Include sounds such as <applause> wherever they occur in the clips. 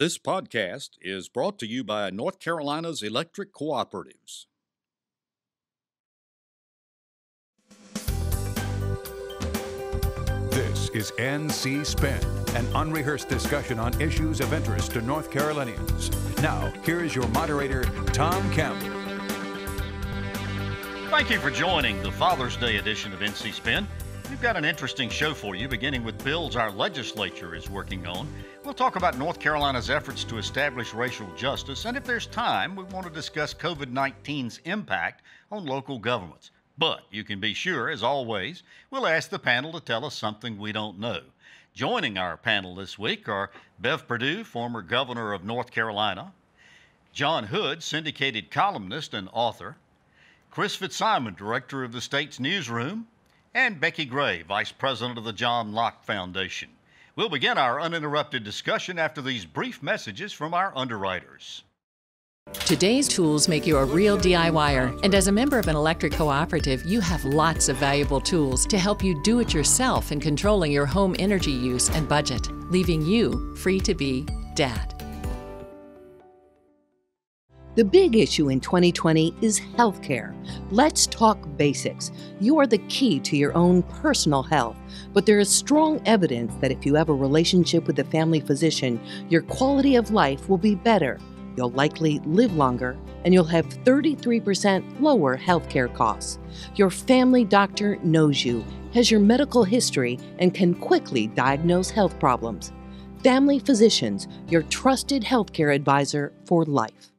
This podcast is brought to you by North Carolina's Electric Cooperatives. This is NC Spin, an unrehearsed discussion on issues of interest to North Carolinians. Now, here is your moderator, Tom Campbell. Thank you for joining the Father's Day edition of NC Spin. We've got an interesting show for you, beginning with bills our legislature is working on. We'll talk about North Carolina's efforts to establish racial justice, and if there's time, we want to discuss COVID 19's impact on local governments. But you can be sure, as always, we'll ask the panel to tell us something we don't know. Joining our panel this week are Bev Perdue, former governor of North Carolina, John Hood, syndicated columnist and author, Chris Fitzsimon, director of the States Newsroom, and Becki Gray, vice president of the John Locke Foundation. We'll begin our uninterrupted discussion after these brief messages from our underwriters. Today's tools make you a real DIYer, and as a member of an electric cooperative, you have lots of valuable tools to help you do it yourself in controlling your home energy use and budget, leaving you free to be dad. The big issue in 2020 is healthcare. Let's talk basics. You are the key to your own personal health, but there is strong evidence that if you have a relationship with a family physician, your quality of life will be better. You'll likely live longer, and you'll have 33% lower healthcare costs. Your family doctor knows you, has your medical history, and can quickly diagnose health problems. Family Physicians, your trusted healthcare advisor for life.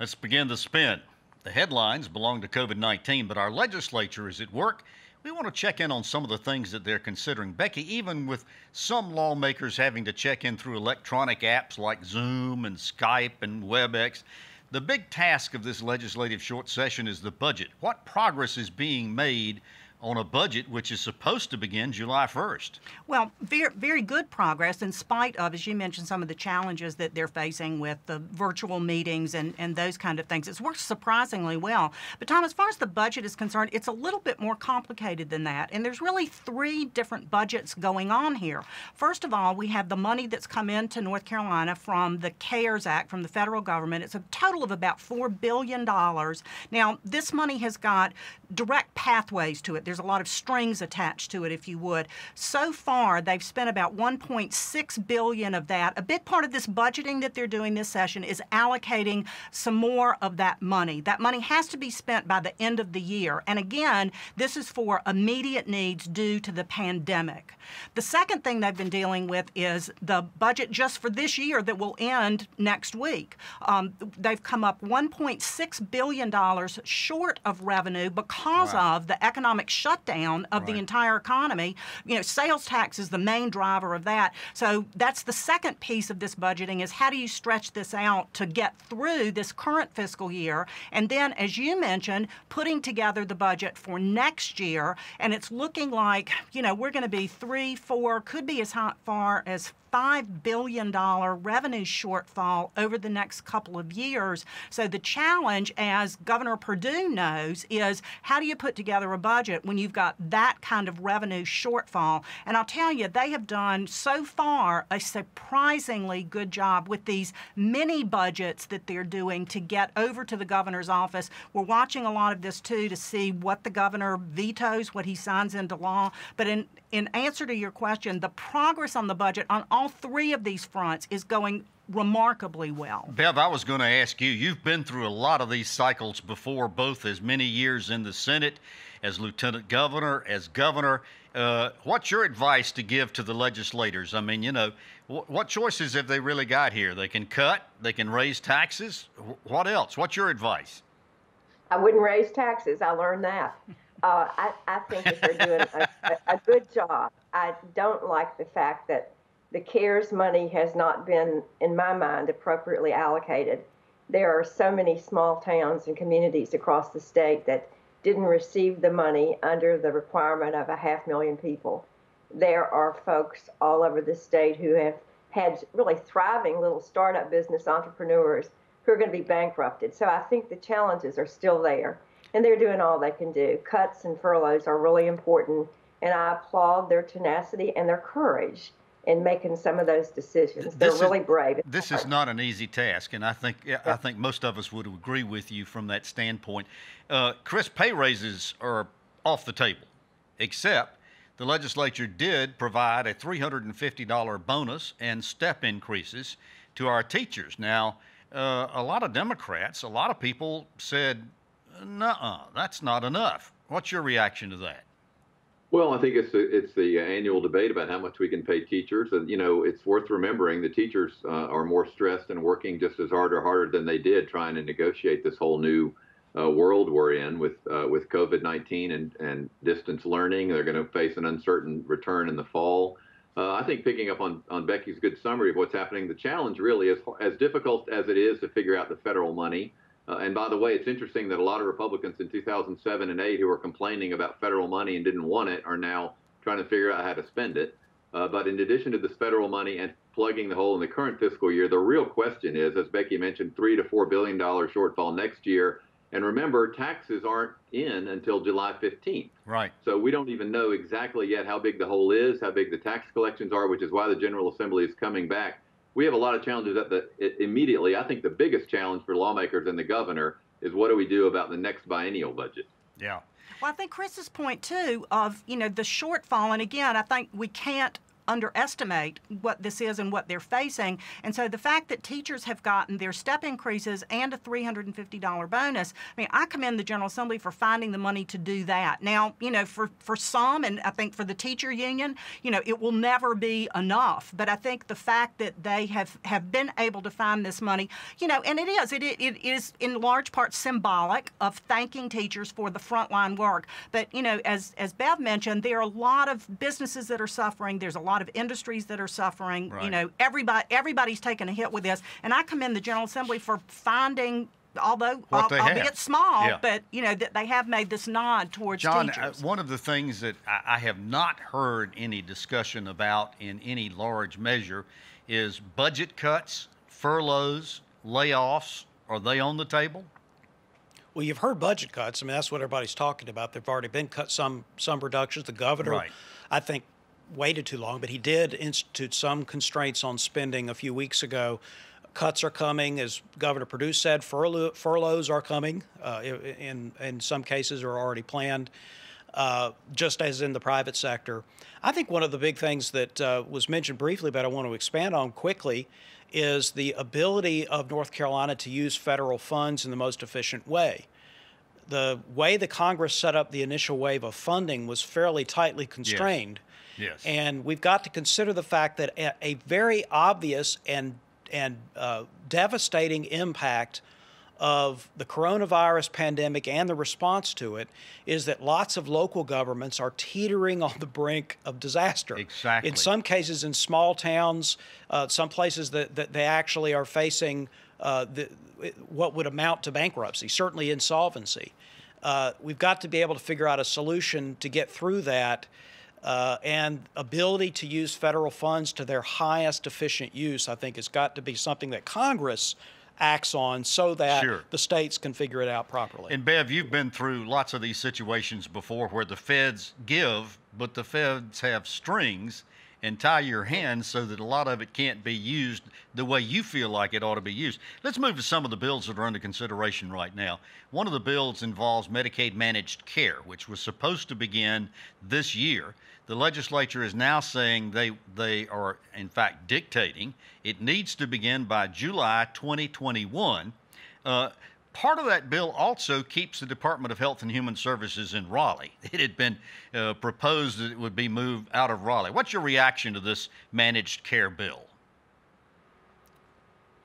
Let's begin the spin. The headlines belong to COVID 19, but our legislature is at work. We want to check in on some of the things that they're considering. Becki, even with some lawmakers having to check in through electronic apps like Zoom and Skype and WebEx, the big task of this legislative short session is the budget. What progress is being made on a budget which is supposed to begin July 1st. Well, very, very good progress in spite of, as you mentioned, some of the challenges that they're facing with the virtual meetings and, and those kind of things. It's worked surprisingly well. But, Tom, as far as the budget is concerned, it's a little bit more complicated than that. And there's really three different budgets going on here. First of all, we have the money that's come into North Carolina from the CARES Act from the federal government. It's a total of about $4 billion. Now, this money has got direct pathways to it. There's a lot of strings attached to it, if you would. So far, they've spent about 1.6 billion of that. A big part of this budgeting that they're doing this session is allocating some more of that money. That money has to be spent by the end of the year. And again, this is for immediate needs due to the pandemic. The second thing they've been dealing with is the budget just for this year that will end next week. Um, they've come up 1.6 billion dollars short of revenue because wow. of the economic shutdown of right. the entire economy. You know, sales tax is the main driver of that. So that's the second piece of this budgeting is how do you stretch this out to get through this current fiscal year? And then, as you mentioned, putting together the budget for next year. And it's looking like, you know, we're going to be three, four, could be as hot far as $5 billion revenue shortfall over the next couple of years. So the challenge, as Governor Perdue knows, is how do you put together a budget when you've got that kind of revenue shortfall? And I'll tell you, they have done so far a surprisingly good job with these mini budgets that they're doing to get over to the governor's office. We're watching a lot of this too to see what the governor vetoes, what he signs into law. But in, in answer to your question, the progress on the budget on all three of these fronts is going remarkably well. Bev, I was going to ask you, you've been through a lot of these cycles before, both as many years in the Senate, as lieutenant governor, as governor. Uh, what's your advice to give to the legislators? I mean, you know, wh- what choices have they really got here? They can cut, they can raise taxes. What else? What's your advice? I wouldn't raise taxes. I learned that. Uh, I, I think that they're doing a, a, a good job. I don't like the fact that the CARES money has not been, in my mind, appropriately allocated. There are so many small towns and communities across the state that didn't receive the money under the requirement of a half million people. There are folks all over the state who have had really thriving little startup business entrepreneurs who are going to be bankrupted. So I think the challenges are still there, and they're doing all they can do. Cuts and furloughs are really important, and I applaud their tenacity and their courage in making some of those decisions. They're This is- really brave. This is not an easy task, and I think I think most of us would agree with you from that standpoint. Uh, Chris, pay raises are off the table, except the legislature did provide a $350 bonus and step increases to our teachers. Now, uh, a lot of Democrats, a lot of people said, "No, that's not enough." What's your reaction to that? Well, I think it's the, it's the annual debate about how much we can pay teachers, and you know it's worth remembering the teachers uh, are more stressed and working just as hard or harder than they did trying to negotiate this whole new uh, world we're in with uh, with COVID-19 and and distance learning. They're going to face an uncertain return in the fall. Uh, I think picking up on on Becki's good summary of what's happening, the challenge really is as difficult as it is to figure out the federal money. Uh, and by the way, it's interesting that a lot of Republicans in 2007 and 8 who were complaining about federal money and didn't want it are now trying to figure out how to spend it. Uh, but in addition to this federal money and plugging the hole in the current fiscal year, the real question is, as Becki mentioned, three to four billion dollar shortfall next year. And remember, taxes aren't in until July 15th. Right. So we don't even know exactly yet how big the hole is, how big the tax collections are, which is why the General Assembly is coming back. We have a lot of challenges at the i- immediately. I think the biggest challenge for lawmakers and the governor is what do we do about the next biennial budget? Yeah. Well, I think Chris's point too of you know the shortfall, and again, I think we can't underestimate what this is and what they're facing. And so the fact that teachers have gotten their step increases and a $350 bonus, I mean, I commend the General Assembly for finding the money to do that. Now, you know, for, for some, and I think for the teacher union, you know, it will never be enough. But I think the fact that they have, have been able to find this money, you know, and it is, it, it is in large part symbolic of thanking teachers for the frontline work. But, you know, as, as Bev mentioned, there are a lot of businesses that are suffering. There's a lot of industries that are suffering. You know, everybody everybody's taking a hit with this. And I commend the General Assembly for finding although What al- albeit have. small, Yeah. but you know that they have made this nod towards John, uh, one of the things that I, I have not heard any discussion about in any large measure is budget cuts, furloughs, layoffs. Are they on the table? Well, you've heard budget cuts. I mean, that's what everybody's talking about. There've already been cut some some reductions. The governor, Right. I think, waited too long, but he did institute some constraints on spending a few weeks ago. Cuts are coming, as Governor Perdue said. Furlough, furloughs are coming. Uh, in in some cases, are already planned. Uh, just as in the private sector. I think one of the big things that uh, was mentioned briefly, but I want to expand on quickly, is the ability of North Carolina to use federal funds in the most efficient way. The way the Congress set up the initial wave of funding was fairly tightly constrained. Yes. And we've got to consider the fact that a, a very obvious and and uh, devastating impact of the coronavirus pandemic and the response to it is that lots of local governments are teetering on the brink of disaster. Exactly. In some cases, in small towns, uh, some places that, that they actually are facing uh, the, what would amount to bankruptcy, certainly insolvency. Uh, we've got to be able to figure out a solution to get through that. Uh, and ability to use federal funds to their highest efficient use, I think, has got to be something that Congress acts on so that Sure. the states can figure it out properly. And Bev, you've been through lots of these situations before where the feds give, but the feds have strings and tie your hands so that a lot of it can't be used the way you feel like it ought to be used. Let's move to some of the bills that are under consideration right now. One of the bills involves Medicaid managed care, which was supposed to begin this year. The legislature is now saying they they are in fact dictating it needs to begin by July 2021. Uh, Part of that bill also keeps the Department of Health and Human Services in Raleigh. <laughs> It had been uh, proposed that it would be moved out of Raleigh. What's your reaction to this managed care bill?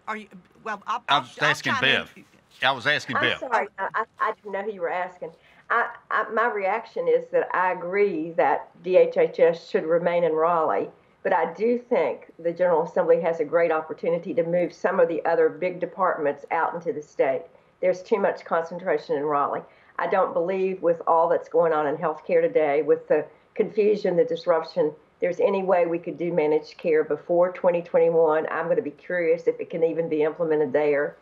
Are you well? I'll, I I'll, was I'll asking chime in. Bev. I was asking I'm Bev. sorry, I, I I didn't know who you were asking. I, I, my reaction is that I agree that DHHS should remain in Raleigh, but I do think the General Assembly has a great opportunity to move some of the other big departments out into the state. There's too much concentration in Raleigh. I don't believe, with all that's going on in healthcare today, with the confusion, the disruption, there's any way we could do managed care before 2021. I'm going to be curious if it can even be implemented there.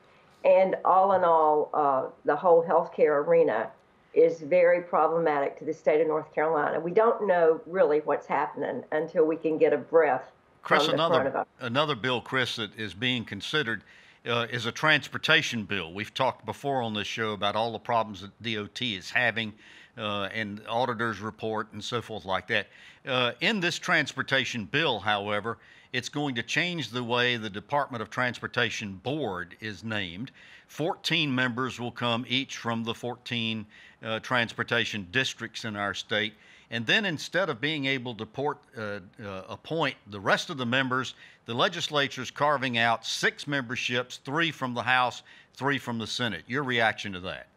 And all in all, uh, the whole healthcare arena is very problematic to the state of North Carolina. We don't know really what's happening until we can get a breath Chris, from the front of another another bill, Chris, that is being considered uh, is a transportation bill. We've talked before on this show about all the problems that DOT is having, uh, and auditors report and so forth like that. Uh, in this transportation bill, however, it's going to change the way the Department of Transportation Board is named. 14 members will come each from the 14 uh, transportation districts in our state. And then instead of being able to port, uh, uh, appoint the rest of the members, the legislature is carving out six memberships, three from the House, three from the Senate. Your reaction to that?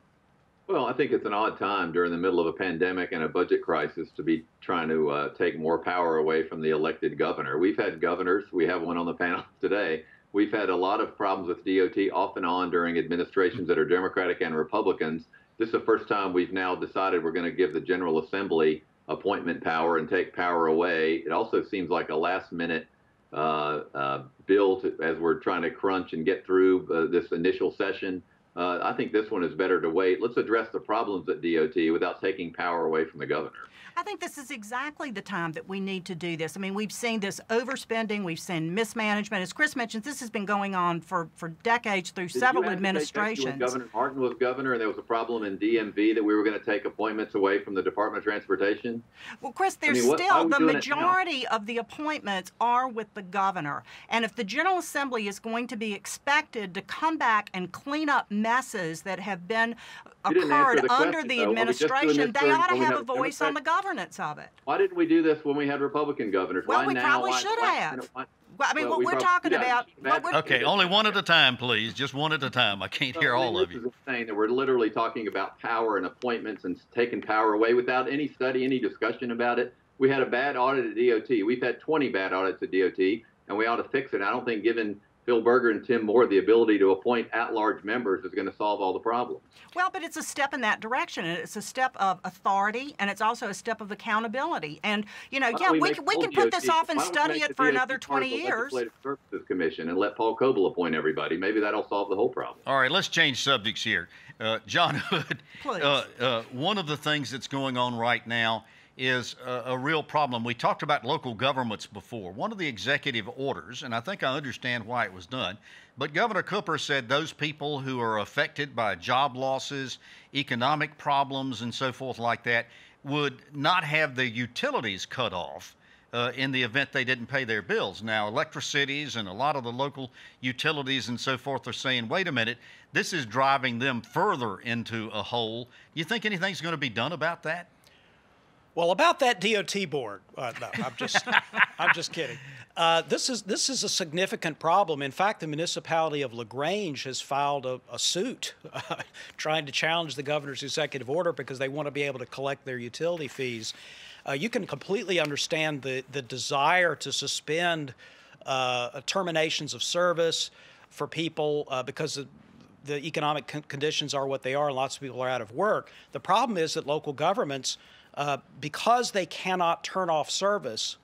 Well, I think it's an odd time during the middle of a pandemic and a budget crisis to be trying to uh, take more power away from the elected governor. We've had governors, we have one on the panel <laughs> today. We've had a lot of problems with DOT off and on during administrations that are Democratic and Republicans. This is the first time we've now decided we're going to give the General Assembly appointment power and take power away. It also seems like a last minute uh, uh, bill to, as we're trying to crunch and get through uh, this initial session. Uh, I think this one is better to wait. Let's address the problems at DOT without taking power away from the governor. I think this is exactly the time that we need to do this. I mean, we've seen this overspending, we've seen mismanagement. As Chris mentioned, this has been going on for, for decades through Did several administrations. Governor Martin was governor, and there was a problem in DMV that we were going to take appointments away from the Department of Transportation. Well, Chris, there's mean, what- still the doing it now? majority of the appointments are with the governor. And if the General Assembly is going to be expected to come back and clean up messes that have been You didn't occurred the under question, the though. Are we just doing administration, they ought to have a have voice on the governance of it. Why didn't we do this when we had Republican governors? Well, why we now? probably Why- should why- have. why- Well, I mean, Well, what we we're prob- talking yeah, about, what we're, Okay, only one at a time, please. Just one at a time. I can't hear Well, I all mean, of this you. is insane that we're literally talking about power and appointments and taking power away without any study, any discussion about it. We had a bad audit at DOT. We've had 20 bad audits at DOT, and we ought to fix it. I don't think giving Phil Berger and Tim Moore the ability to appoint at-large members is going to solve all the problems. Well, but it's a step in that direction, and it's a step of authority, and it's also a step of accountability. And you know, yeah, don't we can, we can put this off and why don't we study it for another part of 20 the years. Legislative Services Commission and let Paul Coble appoint everybody. Maybe that'll solve the whole problem. All right, let's change subjects here. Uh, John Hood, Please. uh, uh, one of the things that's going on right now is a, a real problem. We talked about local governments before. One of the executive orders, and I think I understand why it was done, but Governor Cooper said those people who are affected by job losses, economic problems, and so forth like that would not have their utilities cut off uh, in the event they didn't pay their bills. Now, electricities and a lot of the local utilities and so forth are saying, wait a minute, this is driving them further into a hole. You think anything's going to be done about that? Well, about that DOT board, uh, no, I'm just, <laughs> I'm just kidding. Uh, this is this is a significant problem. In fact, the municipality of La Grange has filed a, a suit uh, <laughs> trying to challenge the governor's executive order because they want to be able to collect their utility fees. Uh, you can completely understand the the desire to suspend uh, terminations of service for people uh, because of the economic con- conditions are what they are, and lots of people are out of work. The problem is that local governments, uh, because they cannot turn off service,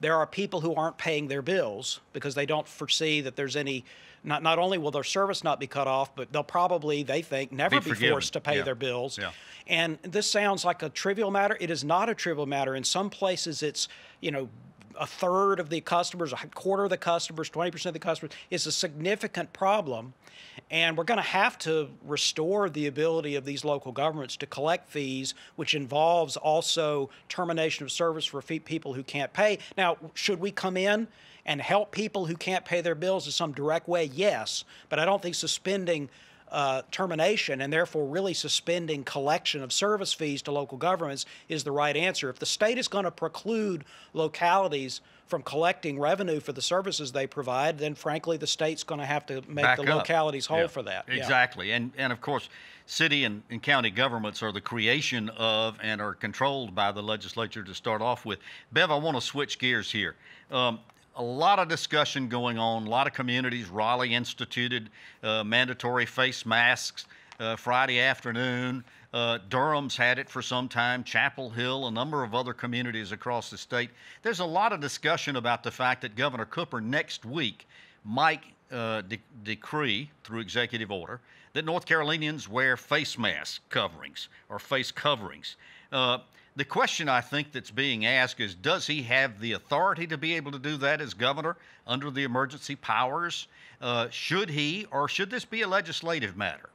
there are people who aren't paying their bills because they don't foresee that there's any. Not, not only will their service not be cut off, but they'll probably, they think, never Be be, forced to pay Yeah. their bills. Yeah. And this sounds like a trivial matter. It is not a trivial matter. In some places, it's, you know, a third of the customers, a quarter of the customers, 20% of the customers is a significant problem. And we're going to have to restore the ability of these local governments to collect fees, which involves also termination of service for people who can't pay. Now, should we come in and help people who can't pay their bills in some direct way? Yes. But I don't think suspending uh, termination and therefore really suspending collection of service fees to local governments is the right answer. If the state is going to preclude localities from collecting revenue for the services they provide, then frankly the state's going to have to make Back the up. localities whole Yeah, for that. Yeah. Exactly. And, and of course, city and, and county governments are the creation of and are controlled by the legislature to start off with. Bev, I want to switch gears here. Um, a lot of discussion going on, a lot of communities. Raleigh instituted uh, mandatory face masks uh, Friday afternoon. Uh, Durham's had it for some time, Chapel Hill, a number of other communities across the state. There's a lot of discussion about the fact that Governor Cooper next week might uh, de- decree through executive order that North Carolinians wear face mask coverings or face coverings. Uh, the question I think that's being asked is does he have the authority to be able to do that as governor under the emergency powers? Uh, should he, or should this be a legislative matter?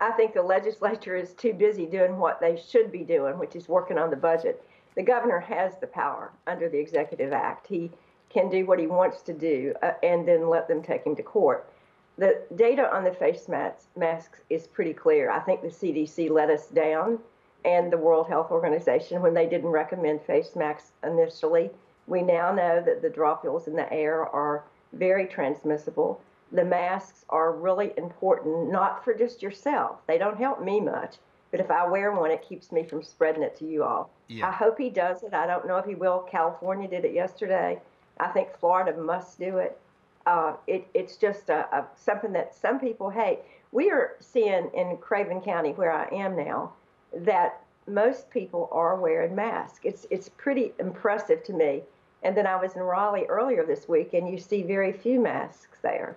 I think the legislature is too busy doing what they should be doing, which is working on the budget. The governor has the power under the Executive Act. He can do what he wants to do uh, and then let them take him to court. The data on the face masks is pretty clear. I think the CDC let us down and the World Health Organization when they didn't recommend face masks initially. We now know that the droplets in the air are very transmissible the masks are really important, not for just yourself. They don't help me much, but if I wear one, it keeps me from spreading it to you all. Yeah. I hope he does it. I don't know if he will. California did it yesterday. I think Florida must do it. Uh, it it's just a, a, something that some people hate. We are seeing in Craven County, where I am now, that most people are wearing masks. It's it's pretty impressive to me. And then I was in Raleigh earlier this week, and you see very few masks there.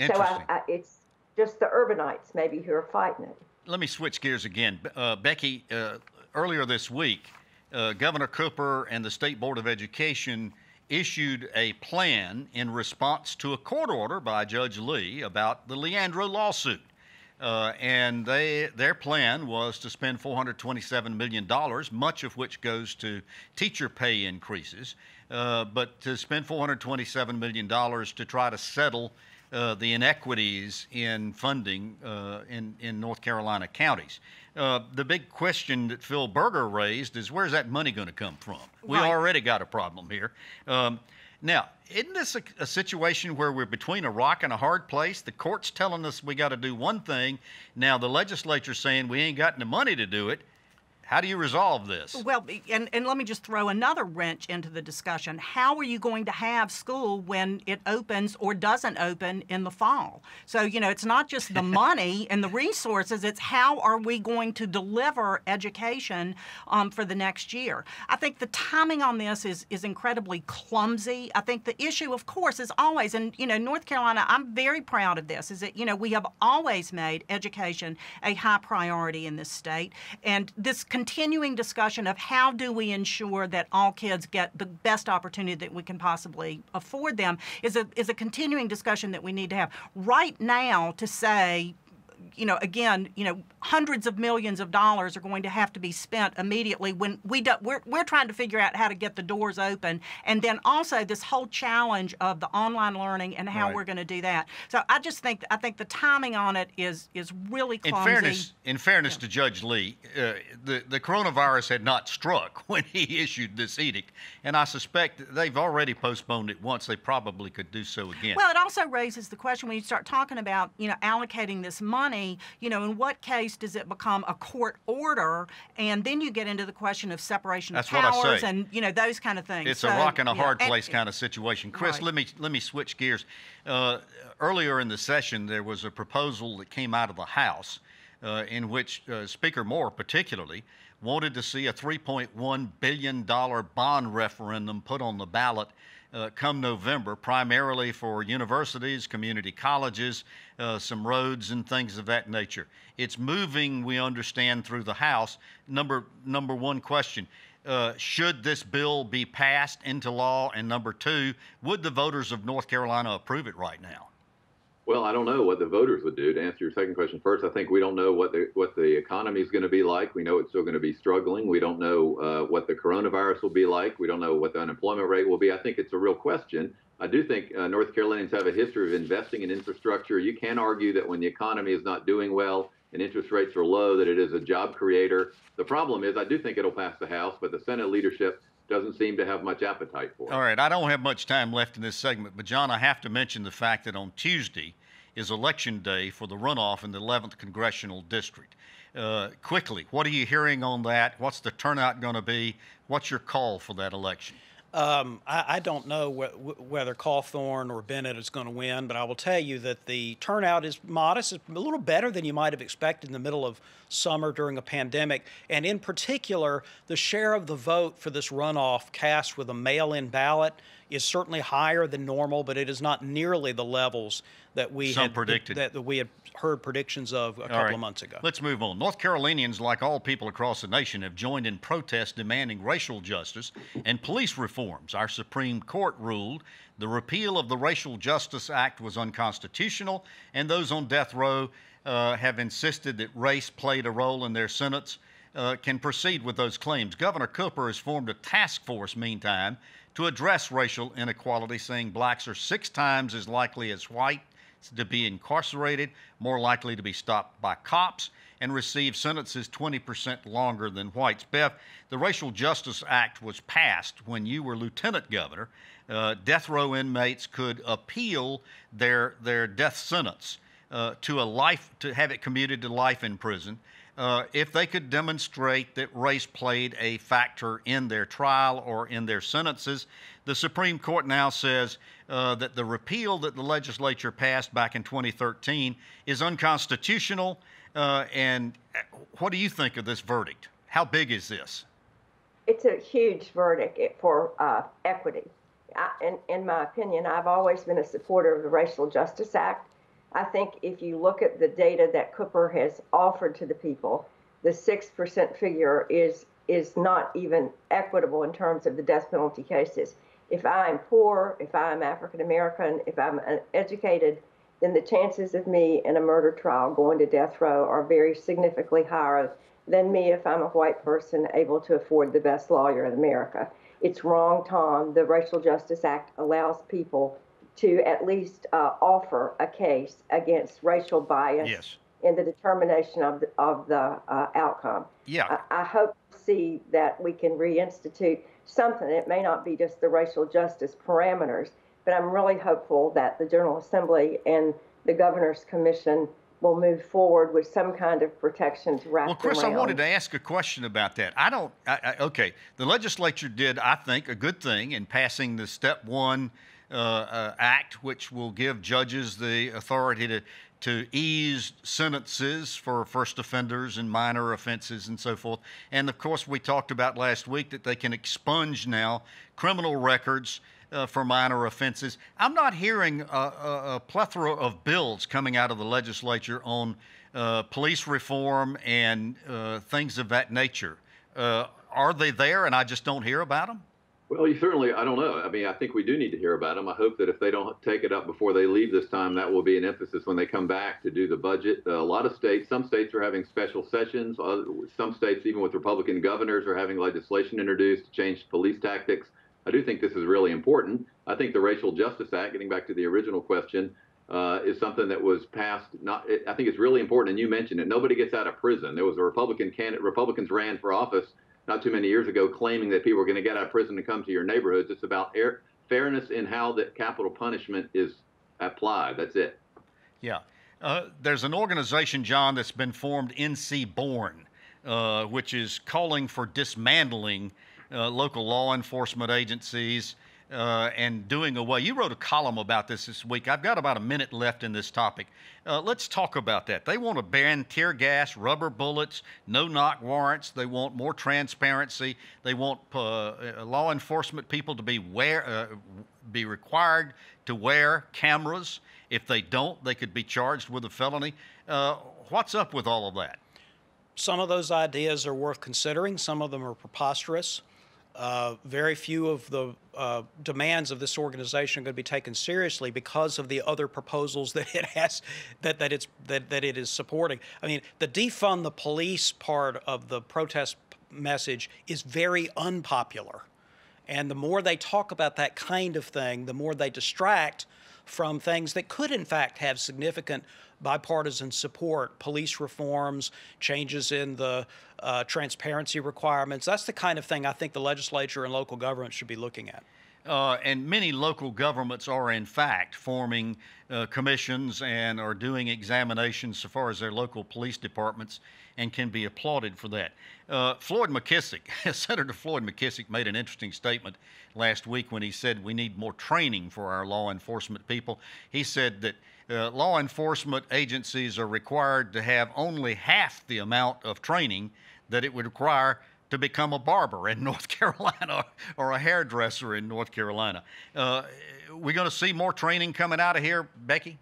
So I, I, it's just the urbanites maybe who are fighting it. Let me switch gears again. Uh, Becki, uh, earlier this week, uh, Governor Cooper and the State Board of Education issued a plan in response to a court order by Judge Lee about the Leandro lawsuit. Uh, and they, their plan was to spend $427 million, much of which goes to teacher pay increases, uh, but to spend $427 million to try to settle uh, the inequities in funding uh, in, in North Carolina counties. Uh, the big question that Phil Berger raised is where's that money going to come from? We already got a problem here. Um, now, isn't this a, a, situation where we're between a rock and a hard place? The court's telling us we got to do one thing. Now the legislature's saying we ain't got the money to do it. How do you resolve this? Well, and, and let me just throw another wrench into the discussion. How are you going to have school when it opens or doesn't open in the fall? So, you know, it's not just the <laughs> money and the resources, it's how are we going to deliver education um, for the next year? I think the timing on this is, is incredibly clumsy. I think the issue, of course, is always, and, you know, North Carolina, I'm very proud of this, is that, you know, we have always made education a high priority in this state. And this continuing discussion of how do we ensure that all kids get the best opportunity that we can possibly afford them is a is a continuing discussion that we need to have. Right now to say you know, again, you know, hundreds of millions of dollars are going to have to be spent immediately when we do, we're, we're trying to figure out how to get the doors open. And then also this whole challenge of the online learning and how right. we're going to do that. So I just think, I think the timing on it is, is really clumsy. In fairness, in fairness yeah. to Judge Lee, uh, the, the coronavirus had not struck <laughs> when he issued this edict. And I suspect they've already postponed it once. They probably could do so again. Well, it also raises the question when you start talking about, you know, allocating this money, you know, in what case does it become a court order? And then you get into the question of separation That's of powers and you know those kind of things. It's so, a rock and a hard place kind of situation. Chris, right. let me let me switch gears. Uh, earlier in the session, there was a proposal that came out of the House uh, in which uh, Speaker Moore, particularly, wanted to see a $3.1 billion bond referendum put on the ballot uh, come November, primarily for universities, community colleges, uh, some roads, and things of that nature. It's moving, we understand, through the House. Number number one question. Uh, should this bill be passed into law? And number two, would the voters of North Carolina approve it right now? Well, I don't know what the voters would do. To answer your second question first, I think we don't know what the what the economy is going to be like. We know it's still going to be struggling. We don't know uh, what the coronavirus will be like. We don't know what the unemployment rate will be. I think it's a real question. I do think uh, North Carolinians have a history of investing in infrastructure. You can argue that when the economy is not doing well and interest rates are low, that it is a job creator. The problem is, I do think it'll pass the House, but the Senate leadership doesn't seem to have much appetite for it. All right, I don't have much time left in this segment, but John, I have to mention the fact that on Tuesday is election day for the runoff in the 11th congressional district. Uh, quickly, what are you hearing on that? What's the turnout going to be? What's your call for that election? Um, I, I, don't know wh- whether Cawthorn or Bennett is going to win, but I will tell you that the turnout is modest. It's a little better than you might have expected in the middle of summer during a pandemic. And in particular, the share of the vote for this runoff cast with a mail in ballot is certainly higher than normal, but it is not nearly the levels that we Some had predicted. That, that we had heard predictions of a couple All right. of months ago. Let's move on. North Carolinians, like all people across the nation, have joined in protest demanding racial justice and police reforms. Our Supreme Court ruled the repeal of the Racial Justice Act was unconstitutional, and those on death row uh, have insisted that race played a role in their sentence. Uh, can proceed with those claims. Governor Cooper has formed a task force, meantime, to address racial inequality, saying blacks are six times as likely as white to be incarcerated, more likely to be stopped by cops, and receive sentences 20% longer than whites. Bev, the Racial Justice Act was passed when you were lieutenant governor. Uh, death row inmates could appeal their their death sentence uh, to a life to have it commuted to life in prison. Uh, if they could demonstrate that race played a factor in their trial or in their sentences, the Supreme Court now says uh, that the repeal that the legislature passed back in 2013 is unconstitutional. Uh, and what do you think of this verdict? How big is this? It's a huge verdict for uh, equity. I, in, in my opinion, I've always been a supporter of the Racial Justice Act. I think if you look at the data that Cooper has offered to the people, the six percent figure is is not even equitable in terms of the death penalty cases. If I'm poor, if I'm African American, if I'm educated, then the chances of me in a murder trial going to death row are very significantly higher than me if I'm a white person able to afford the best lawyer in America. It's wrong, Tom. The Racial Justice Act allows people to at least uh, offer a case against racial bias Yes. in the determination of the, of the uh, outcome. Yeah. I, I hope to see that we can reinstitute something. It may not be just the racial justice parameters, but I'm really hopeful that the General Assembly and the Governor's Commission will move forward with some kind of protections wrapped Well, Chris, around. I wanted to ask a question about that. I don't. I, I, okay, the legislature did, I think, a good thing in passing the Step One uh, uh, Act, which will give judges the authority to to ease sentences for first offenders and minor offenses and so forth. And of course, we talked about last week that they can expunge now criminal records uh, for minor offenses. I'm not hearing a, a, a plethora of bills coming out of the legislature on uh, police reform and uh, things of that nature. Uh, are they there and I just don't hear about them? Well, you certainly, I don't know. I mean, I think we do need to hear about them. I hope that if they don't take it up before they leave this time, that will be an emphasis when they come back to do the budget. Uh, a lot of states, some states are having special sessions. Uh, some states, even with Republican governors, are having legislation introduced to change police tactics. I do think this is really important. I think the Racial Justice Act, getting back to the original question, uh, is something that was passed. Not, it, I think it's really important, and you mentioned it. Nobody gets out of prison. There was a Republican candidate. Republicans ran for office not too many years ago, claiming that people are going to get out of prison to come to your neighborhoods. It's about air, fairness in how that capital punishment is applied. That's it. Yeah. Uh, there's an organization, John, that's been formed, NC Born, uh, which is calling for dismantling uh, local law enforcement agencies uh, and doing away. You wrote a column about this this week. I've got about a minute left in this topic. Uh, let's talk about that. They want to ban tear gas, rubber bullets, no knock warrants. They want more transparency. They want uh, law enforcement people to be wear, uh, be required to wear cameras. If they don't, they could be charged with a felony. Uh, what's up with all of that? Some of those ideas are worth considering. Some of them are preposterous. Uh, very few of the uh, demands of this organization are going to be taken seriously because of the other proposals that it has that, that it's that, that it is supporting. I mean, the defund the police part of the protest message is very unpopular. And the more they talk about that kind of thing, the more they distract from things that could, in fact, have significant bipartisan support police reforms, changes in the uh, transparency requirements. That's the kind of thing I think the legislature and local government should be looking at. Uh, and many local governments are, in fact, forming uh, commissions and are doing examinations so far as their local police departments and can be applauded for that. Uh, Floyd McKissick, <laughs> Senator Floyd McKissick, made an interesting statement last week when he said we need more training for our law enforcement people. He said that uh, law enforcement agencies are required to have only half the amount of training that it would require to become a barber in <laughs> North Carolina or a hairdresser in North Carolina. Uh, we're going to see more training coming out of here, Becki?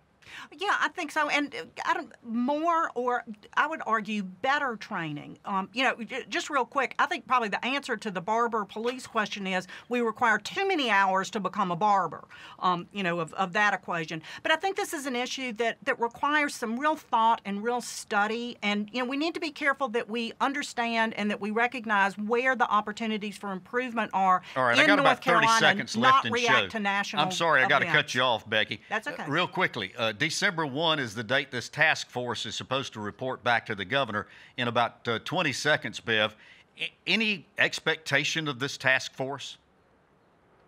Yeah, I think so, and uh, I don't more or I would argue better training. Um, you know, just real quick, I think probably the answer to the barber police question is we require too many hours to become a barber. Um, you know, of, of that equation. But I think this is an issue that that requires some real thought and real study, and you know, we need to be careful that we understand and that we recognize where the opportunities for improvement are. All right, in I got North about 30 Carolina, seconds not left in react show. to national. I'm sorry, I got to cut you off, Becki. That's okay. Uh, real quickly, uh, December 1 is the date this task force is supposed to report back to the governor in about uh, 20 seconds, Bev. A- any expectation of this task force?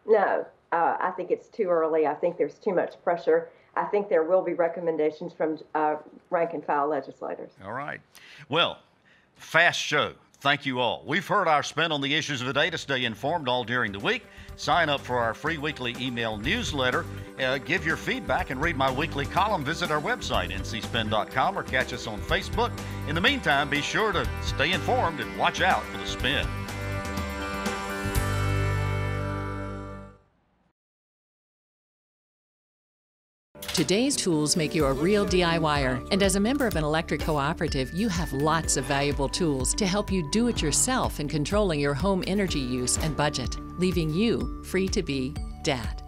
No, uh, I think it's too early. I think there's too much pressure. I think there will be recommendations from uh, rank and file legislators. All right. Well, fast show. Thank you all. We've heard our spin on the issues of the day to stay informed all during the week. Sign up for our free weekly email newsletter. Uh, give your feedback and read my weekly column. Visit our website, ncspin.com, or catch us on Facebook. In the meantime, be sure to stay informed and watch out for the spin. Today's tools make you a real DIYer, and as a member of an electric cooperative, you have lots of valuable tools to help you do it yourself in controlling your home energy use and budget, leaving you free to be dad.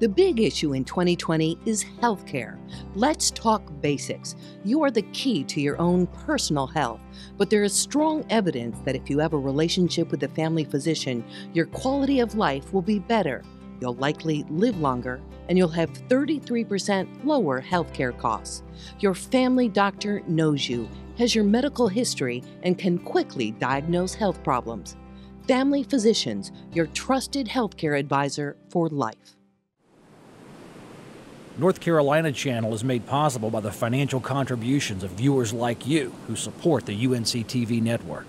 The big issue in 2020 is healthcare. Let's talk basics. You are the key to your own personal health, but there is strong evidence that if you have a relationship with a family physician, your quality of life will be better. You'll likely live longer, and you'll have 33% lower healthcare costs. Your family doctor knows you, has your medical history, and can quickly diagnose health problems. Family Physicians, your trusted healthcare advisor for life. North Carolina Channel is made possible by the financial contributions of viewers like you who support the UNC TV network.